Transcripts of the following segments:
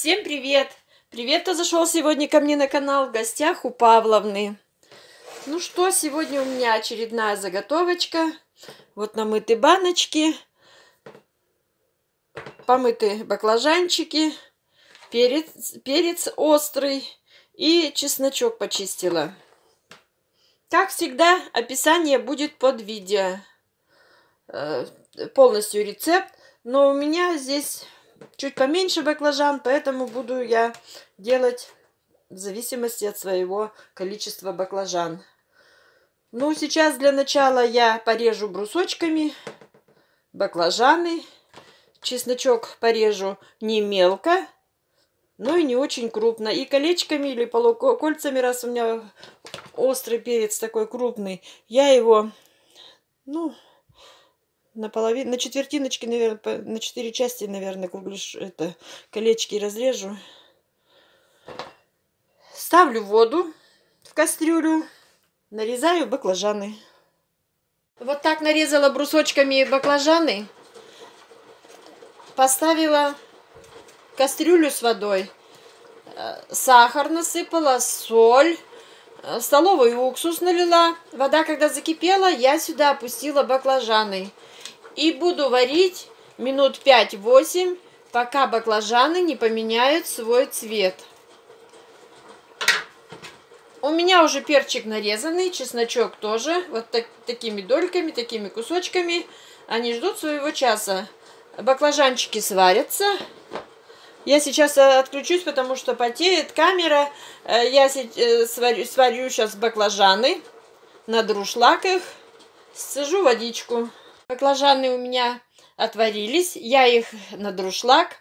Всем привет! Привет, кто зашел сегодня ко мне на канал в гостях у Павловны. Ну что, сегодня у меня очередная заготовочка. Вот намыты баночки, помыты баклажанчики, перец, перец острый и чесночок почистила. Как всегда, описание будет под видео. Э, полностью рецепт. Но у меня здесь чуть поменьше баклажан, поэтому буду я делать в зависимости от своего количества баклажан. Ну, сейчас для начала я порежу брусочками баклажаны. Чесночок порежу не мелко, но и не очень крупно. И колечками или полукольцами, раз у меня острый перец такой крупный, я его, ну, на половину, на четвертиночки, наверное, на четыре части, наверное, кругляш, это, колечки разрежу. Ставлю воду в кастрюлю, нарезаю баклажаны. Вот так нарезала брусочками баклажаны. Поставила кастрюлю с водой. Э, сахар насыпала, соль, э, столовый уксус налила. Вода, когда закипела, я сюда опустила баклажаны. И буду варить минут 5-8, пока баклажаны не поменяют свой цвет. У меня уже перчик нарезанный, чесночок тоже. Вот так, такими дольками, такими кусочками. Они ждут своего часа. Баклажанчики сварятся. Я сейчас э, отключусь, потому что потеет камера. Э, я э, сварю, сварю сейчас баклажаны на друшлаках. Сцежу водичку. Баклажаны у меня отварились, я их на друшлаг.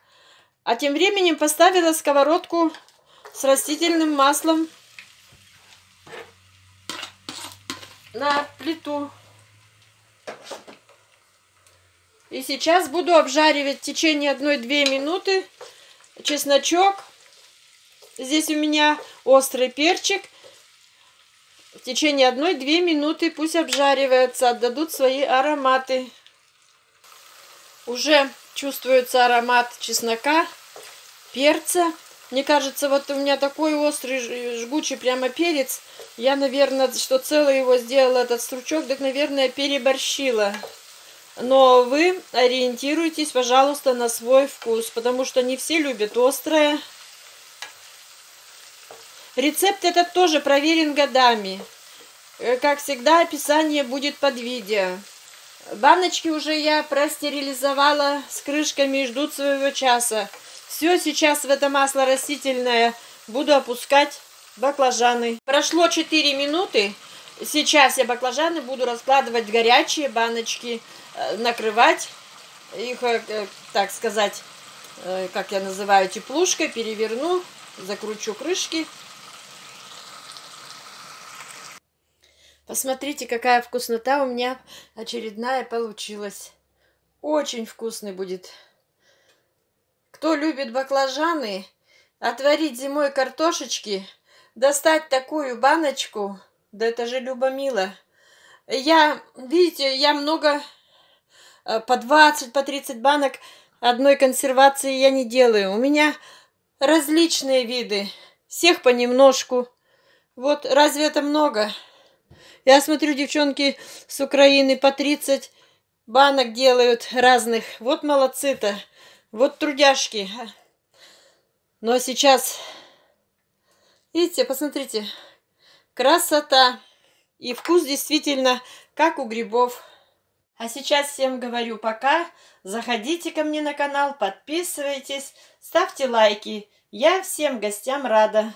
А тем временем поставила сковородку с растительным маслом на плиту. И сейчас буду обжаривать в течение 1-2 минуты чесночок. Здесь у меня острый перчик в течение одной-две минуты пусть обжаривается, отдадут свои ароматы. Уже чувствуется аромат чеснока, перца. Мне кажется, вот у меня такой острый, жгучий прямо перец. Я, наверное, что целый его сделала, этот стручок, так, наверное, переборщила. Но вы ориентируйтесь, пожалуйста, на свой вкус, потому что не все любят острое. Рецепт этот тоже проверен годами. Э, как всегда, описание будет под видео. Баночки уже я простерилизовала с крышками и ждут своего часа. Все сейчас в это масло растительное буду опускать баклажаны. Прошло 4 минуты. Сейчас я баклажаны буду раскладывать в горячие баночки, э, накрывать их, э, так сказать, как я называю, теплушкой, переверну, закручу крышки Посмотрите, какая вкуснота у меня очередная получилась. Очень вкусный будет. Кто любит баклажаны, отварить зимой картошечки, достать такую баночку, да это же любомило. Я, видите, я много, э, по 20, по 30 банок одной консервации я не делаю. У меня различные виды, всех понемножку. Вот разве это много? Я смотрю, девчонки с Украины по 30 банок делают разных. Вот молодцы-то. Вот трудяшки. Но сейчас, видите, посмотрите, красота. И вкус действительно как у грибов. А сейчас всем говорю пока. Заходите ко мне на канал, подписывайтесь, ставьте лайки. Я всем гостям рада.